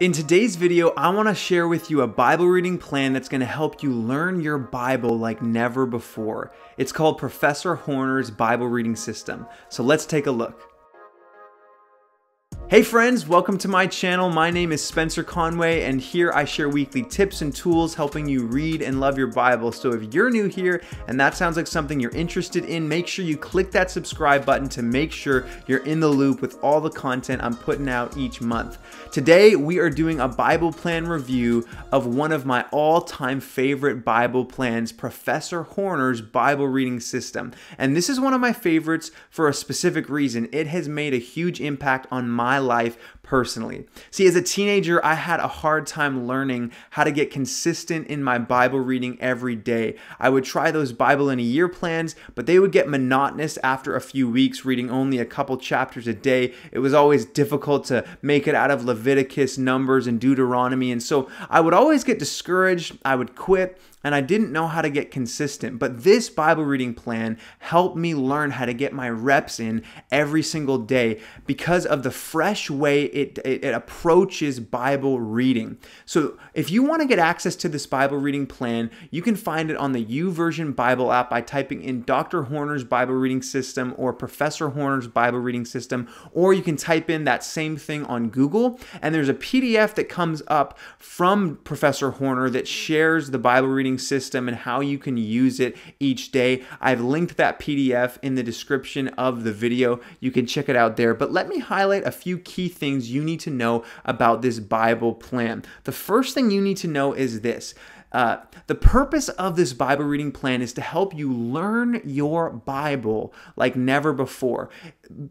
In today's video, I want to share with you a Bible reading plan that's going to help you learn your Bible like never before. It's called Professor Horner's Bible Reading System. So let's take a look. Hey friends, welcome to my channel. My name is Spencer Conway and here I share weekly tips and tools helping you read and love your Bible. So if you're new here and that sounds like something you're interested in, make sure you click that subscribe button to make sure you're in the loop with all the content I'm putting out each month. Today we are doing a Bible plan review of one of my all-time favorite Bible plans, Professor Horner's Bible reading system. And this is one of my favorites for a specific reason. It has made a huge impact on my my life personally. See, as a teenager, I had a hard time learning how to get consistent in my Bible reading every day. I would try those Bible in a year plans, but they would get monotonous after a few weeks, reading only a couple chapters a day. It was always difficult to make it out of Leviticus, Numbers, and Deuteronomy. And so I would always get discouraged. I would quit and I didn't know how to get consistent. But this Bible reading plan helped me learn how to get my reps in every single day because of the fresh way it, it, it approaches Bible reading. So if you want to get access to this Bible reading plan, you can find it on the YouVersion Bible app by typing in Dr. Horner's Bible reading system or Professor Horner's Bible reading system, or you can type in that same thing on Google. And there's a PDF that comes up from Professor Horner that shares the Bible reading system and how you can use it each day. I've linked that PDF in the description of the video. You can check it out there. But let me highlight a few key things you need to know about this Bible plan. The first thing you need to know is this uh, the purpose of this Bible reading plan is to help you learn your Bible like never before.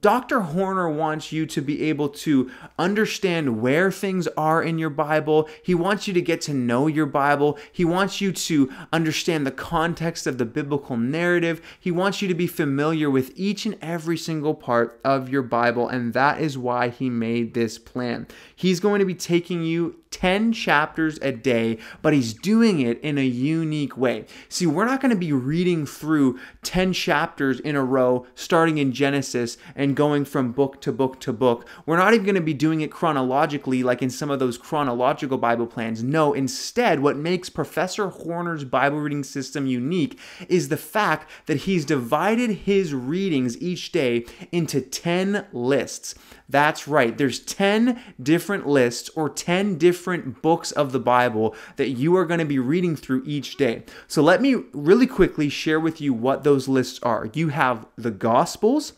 Dr. Horner wants you to be able to understand where things are in your Bible. He wants you to get to know your Bible. He wants you to understand the context of the biblical narrative. He wants you to be familiar with each and every single part of your Bible, and that is why he made this plan. He's going to be taking you 10 chapters a day, but he's doing it in a unique way. See, we're not going to be reading through 10 chapters in a row, starting in Genesis and going from book to book to book. We're not even going to be doing it chronologically like in some of those chronological Bible plans. No, instead, what makes Professor Horner's Bible reading system unique is the fact that he's divided his readings each day into 10 lists. That's right, there's 10 different lists or 10 different books of the Bible that you are going to be reading through each day. So let me really quickly share with you what those lists are. You have the Gospels,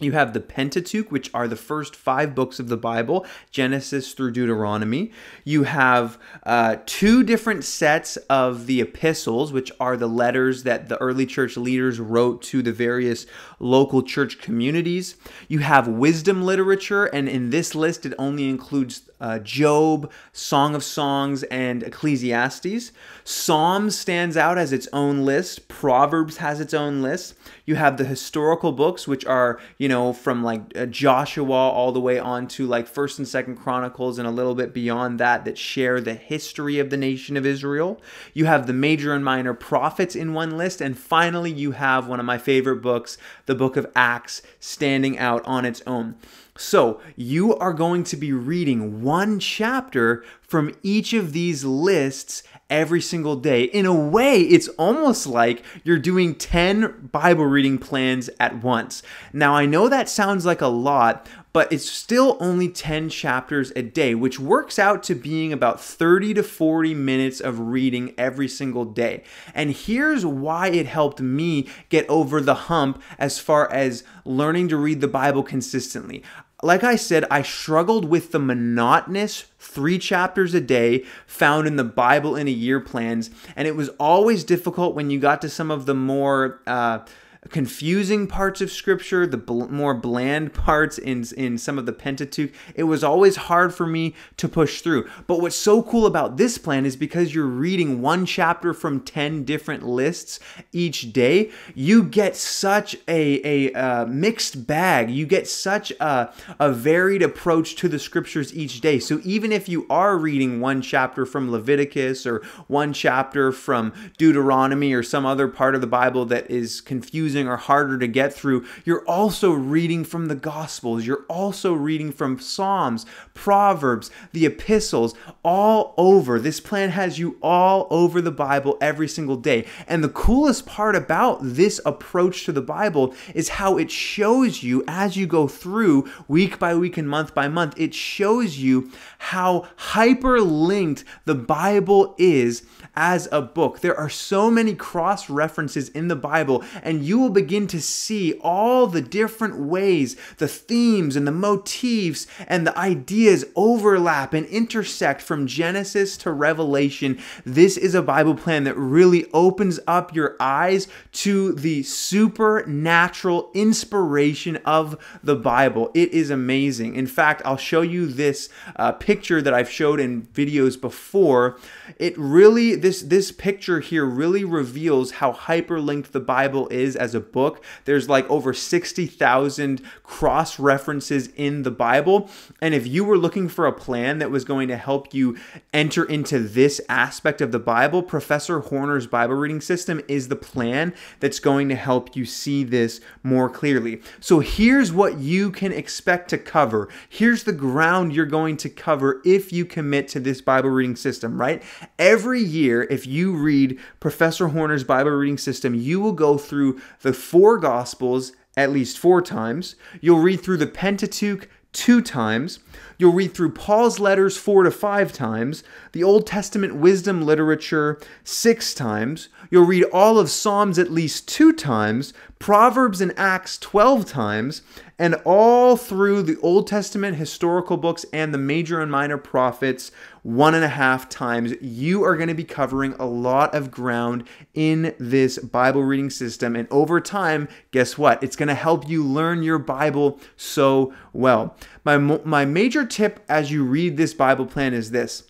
you have the Pentateuch, which are the first five books of the Bible, Genesis through Deuteronomy. You have uh, two different sets of the epistles, which are the letters that the early church leaders wrote to the various local church communities. You have wisdom literature, and in this list, it only includes uh, Job, Song of Songs, and Ecclesiastes. Psalms stands out as its own list. Proverbs has its own list. You have the historical books, which are, you know, from like uh, Joshua all the way on to like First and Second Chronicles and a little bit beyond that, that share the history of the nation of Israel. You have the major and minor prophets in one list. And finally, you have one of my favorite books, the book of Acts, standing out on its own. So, you are going to be reading one chapter from each of these lists every single day. In a way, it's almost like you're doing 10 Bible reading plans at once. Now, I know that sounds like a lot, but it's still only 10 chapters a day, which works out to being about 30 to 40 minutes of reading every single day. And here's why it helped me get over the hump as far as learning to read the Bible consistently like I said, I struggled with the monotonous three chapters a day found in the Bible in a year plans, and it was always difficult when you got to some of the more uh, confusing parts of scripture, the bl- more bland parts in in some of the Pentateuch, it was always hard for me to push through. But what's so cool about this plan is because you're reading one chapter from 10 different lists each day, you get such a a uh, mixed bag. You get such a a varied approach to the scriptures each day. So even if you are reading one chapter from Leviticus or one chapter from Deuteronomy or some other part of the Bible that is confusing confusing or harder to get through, you're also reading from the Gospels. You're also reading from Psalms, Proverbs, the epistles, all over. This plan has you all over the Bible every single day. And the coolest part about this approach to the Bible is how it shows you as you go through week by week and month by month, it shows you how hyperlinked the Bible is as a book. There are so many cross references in the Bible, and you will begin to see all the different ways the themes and the motifs and the ideas overlap and intersect from Genesis to Revelation. This is a Bible plan that really opens up your eyes to the supernatural inspiration of the Bible. It is amazing. In fact, I'll show you this uh, picture that I've showed in videos before. It really this this picture here really reveals how hyperlinked the Bible is as a book. There's like over 60,000 cross references in the Bible, and if you were looking for a plan that was going to help you enter into this aspect of the Bible, Professor Horner's Bible reading system is the plan that's going to help you see this more clearly. So here's what you can expect to cover. Here's the ground you're going to cover if you commit to this Bible reading system, right? Every year year, if you read Professor Horner's Bible reading system, you will go through the four Gospels at least four times. You'll read through the Pentateuch two times. You'll read through Paul's letters four to five times, the Old Testament wisdom literature six times. You'll read all of Psalms at least two times, Proverbs and Acts 12 times, and all through the Old Testament historical books and the major and minor prophets one and a half times. You are going to be covering a lot of ground in this Bible reading system. And over time, guess what? It's going to help you learn your Bible so well. My, my major tip as you read this Bible plan is this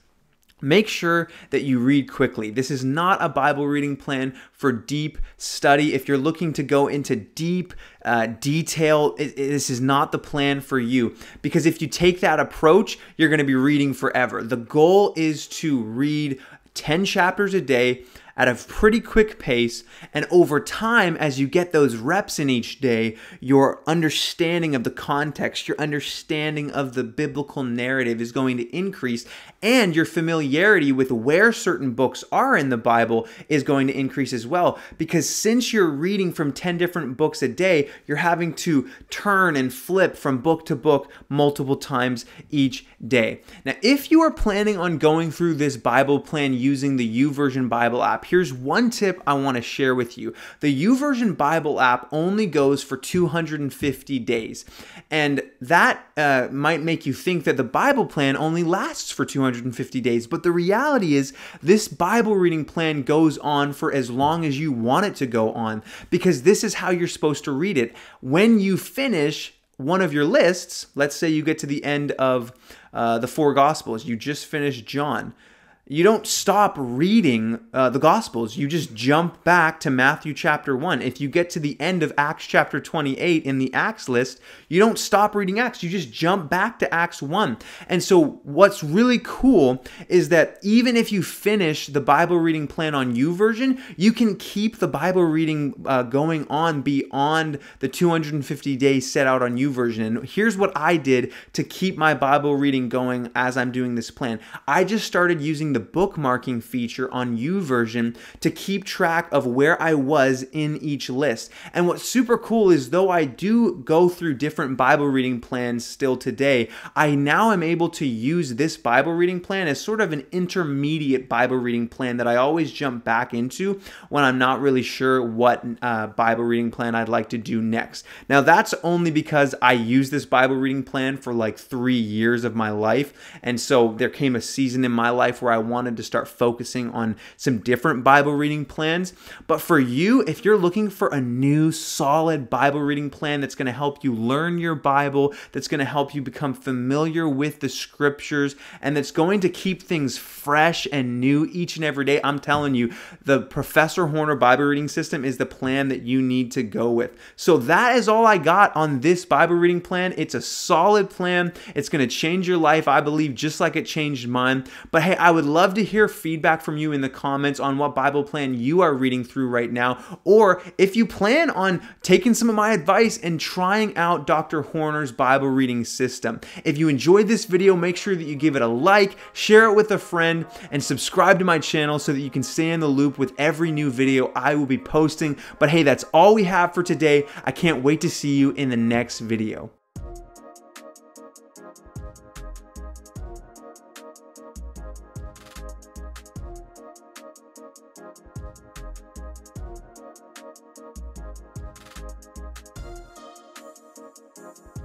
Make sure that you read quickly. This is not a Bible reading plan for deep study. If you're looking to go into deep uh, detail, it, it, this is not the plan for you. Because if you take that approach, you're going to be reading forever. The goal is to read 10 chapters a day at a pretty quick pace. And over time, as you get those reps in each day, your understanding of the context, your understanding of the biblical narrative is going to increase. And your familiarity with where certain books are in the Bible is going to increase as well. Because since you're reading from 10 different books a day, you're having to turn and flip from book to book multiple times each day. Now, if you are planning on going through this Bible plan using the YouVersion Bible app, here's one tip I want to share with you. The YouVersion Bible app only goes for 250 days. And that uh, might make you think that the Bible plan only lasts for 250 days. But the reality is, this Bible reading plan goes on for as long as you want it to go on because this is how you're supposed to read it. When you finish, one of your lists, let's say you get to the end of uh, the four Gospels, you just finished John you don't stop reading uh, the Gospels. You just jump back to Matthew chapter 1. If you get to the end of Acts chapter 28 in the Acts list, you don't stop reading Acts. You just jump back to Acts 1. And so, what's really cool is that even if you finish the Bible reading plan on YouVersion, you can keep the Bible reading uh, going on beyond the 250 days set out on YouVersion. And here's what I did to keep my Bible reading going as I'm doing this plan I just started using the bookmarking feature on YouVersion to keep track of where I was in each list. And what's super cool is though I do go through different Bible reading plans still today, I now am able to use this Bible reading plan as sort of an intermediate Bible reading plan that I always jump back into when I'm not really sure what uh, Bible reading plan I'd like to do next. Now, that's only because I use this Bible reading plan for like three years of my life. And so there came a season in my life where I wanted to start focusing on some different Bible reading plans. But for you, if you're looking for a new solid Bible reading plan that's going to help you learn your Bible, that's going to help you become familiar with the scriptures, and that's going to keep things fresh and new each and every day, I'm telling you, the Professor Horner Bible reading system is the plan that you need to go with. So that is all I got on this Bible reading plan. It's a solid plan. It's going to change your life, I believe, just like it changed mine. But hey, I would love to hear feedback from you in the comments on what Bible plan you are reading through right now, or if you plan on taking some of my advice and trying out Dr. Horner's Bible reading system. If you enjoyed this video, make sure that you give it a like, share it with a friend, and subscribe to my channel so that you can stay in the loop with every new video I will be posting. But hey, that's all we have for today. I can't wait to see you in the next video. Thank you.